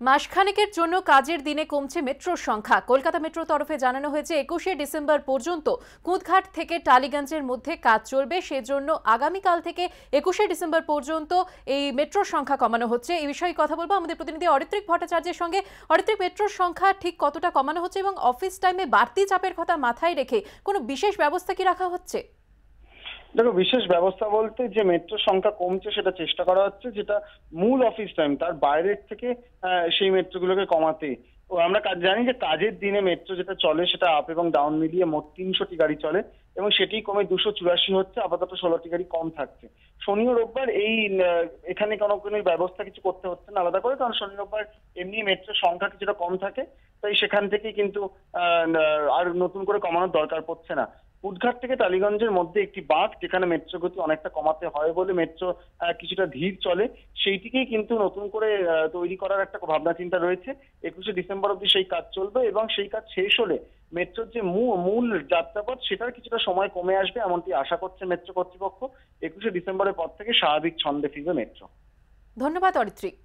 মাসখানেকের জন্য কাজের দিনে কমছে মেট্রোর সংখ্যা। কলকাতা মেট্রোর তরফে জানানো হয়েছে, একুশে ডিসেম্বর পর্যন্ত কুঁদঘাট থেকে টালিগঞ্জের মধ্যে কাজ চলবে, সেজন্য আগামীকাল থেকে একুশে ডিসেম্বর পর্যন্ত এই মেট্রোর সংখ্যা কমানো হচ্ছে। এই বিষয়ে কথা বলব আমাদের প্রতিনিধি অরিত্রিক ভট্টাচার্যের সঙ্গে। অরিত্রিক, মেট্রোর সংখ্যা ঠিক কতটা কমানো হচ্ছে এবং অফিস টাইমে বাড়তি চাপের কথা মাথায় রেখে কোনো বিশেষ ব্যবস্থা কি রাখা হচ্ছে? দেখো, বিশেষ ব্যবস্থা বলতে যে মেট্রোর সংখ্যা কমছে, সেটা চেষ্টা করা হচ্ছে, যেটা মূল অফিস টাইম তার বাইরের থেকে সেই মেট্রোগুলোকে কমাতে। ও আমরা কাজ- জানি যে কাজের দিনে মেট্রো যেটা চলে, সেটা আপ এবং ডাউন মিলিয়ে মোট তিনশোটি গাড়ি চলে, এবং সেটি কমে দুশো চুরাশি হচ্ছে, আপাতত ষোলোটি গাড়ি কম থাকছে। শনি ও রোববার এই এখানে কোনো কোনো ব্যবস্থা কিছু করতে হচ্ছে না আলাদা করে, কারণ শনি রোববার এমনি মেট্রোর সংখ্যা কিছুটা কম থাকে, তাই সেখান থেকেই কিন্তু আর নতুন করে কমানোর দরকার পড়ছে না। উদঘাট থেকে টালিগঞ্জের মধ্যে একটি বাঁধ, যেখানে মেট্রো গতি অনেকটা কমাতে হয় বলে মেট্রো কিছুটা ধীর চলে, সেইটিকেই কিন্তু নতুন করে তৈরি করার একটা ভাবনা চিন্তা রয়েছে। একুশে ডিসেম্বর অব্দি সেই কাজ চলবে এবং সেই কাজ শেষ হলে মেট্রোর যে মূল যাত্রাপথ, সেটার কিছুটা সময় কমে আসবে এমনটি আশা করছে মেট্রো কর্তৃপক্ষ। একুশে ডিসেম্বরের পর থেকে স্বাভাবিক ছন্দে ফিরবে মেট্রো। ধন্যবাদ অরিত্রিক